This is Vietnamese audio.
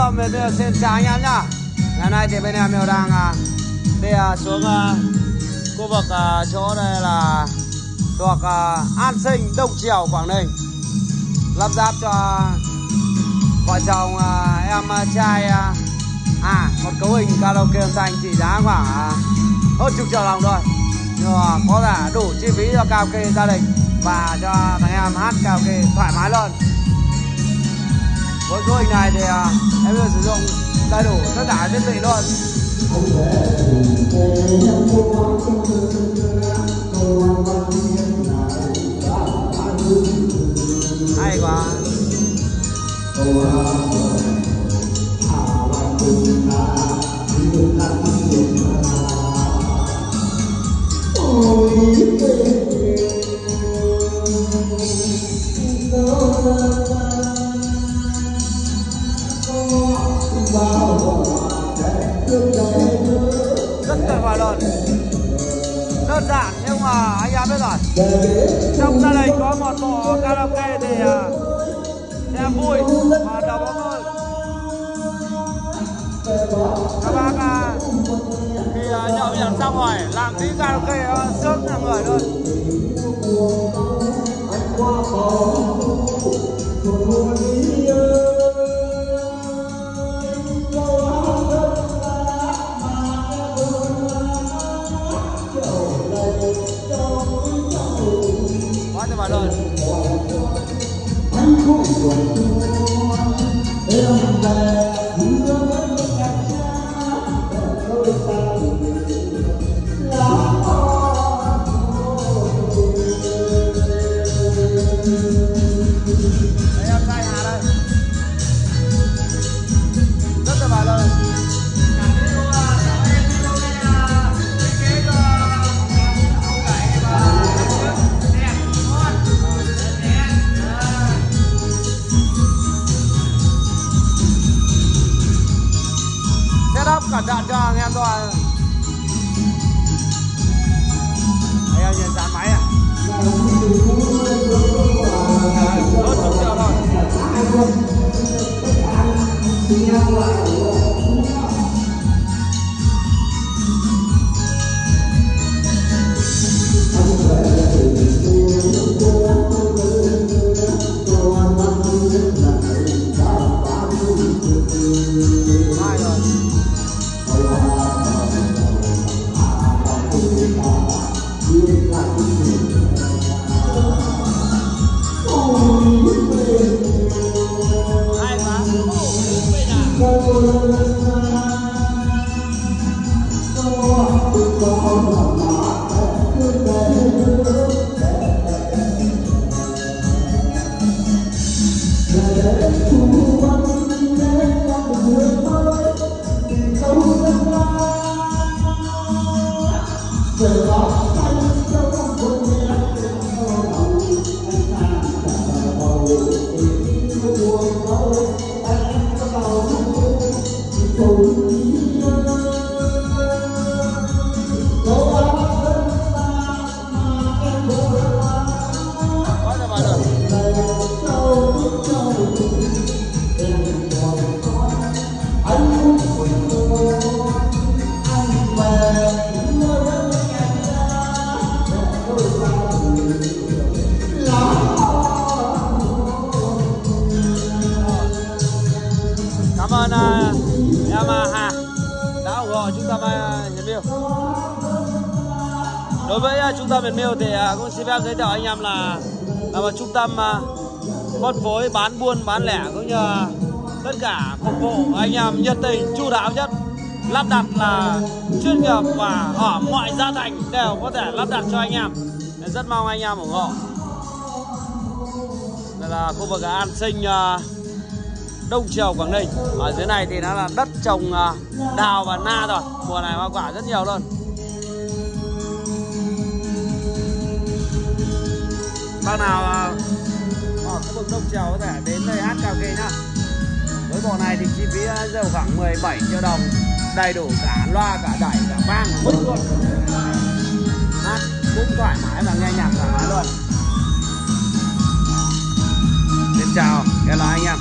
tâm bên bây giờ xin chào anh em nhá. Ngày nay thì bên em đều đang à, đi à, xuống à, khu vực à, chỗ đây là thuộc à, An Sinh Đông Triều Quảng Ninh. Lắp ráp cho vợ chồng à, em à, trai à, à một cấu hình karaoke âm thanh trị giá khoảng à, hơn chục triệu đồng thôi. Nhưng mà có thể đủ chi phí cho karaoke gia đình và cho thằng em hát karaoke thoải mái luôn. Vâng, với cấu hình này thì à, em được sử dụng đầy đủ tất cả thiết bị luôn. Rất lợn đơn giản nhưng mà anh em biết rồi. Trong gia đình có một bộ karaoke thì à, sẽ vui và đồng ấm hơn. Các bác à, thì à, nhậu nhẹt xong rồi làm tí karaoke ờ, sướng là người luôn. 我爱祖国，热爱。minha voz, Nhật Miêu. Đối với à, trung tâm Nhật Miêu thì à, cũng xin phép giới thiệu anh em là là một trung tâm à, phân phối bán buôn, bán lẻ cũng như tất cả phục vụ anh em nhiệt tình, chu đáo nhất. Lắp đặt là chuyên nghiệp và ở mọi gia thành đều có thể lắp đặt cho anh em. Rất mong anh em ủng hộ. Đây là khu vực An Sinh Đông Triều, Quảng Ninh. Ở dưới này thì nó là đất trồng à, đào và na rồi. Mùa này hoa quả rất nhiều luôn. Bác nào à, ở khu vực Đông Triều có thể đến đây hát karaoke nhá. Với bộ này thì chi phí à, rơi khoảng 17 triệu đồng. Đầy đủ cả loa, cả đẩy cả vang, cả luôn. Hát cũng thoải mái và nghe nhạc thoải mái luôn. Xin chào hẹn gặp lại anh em.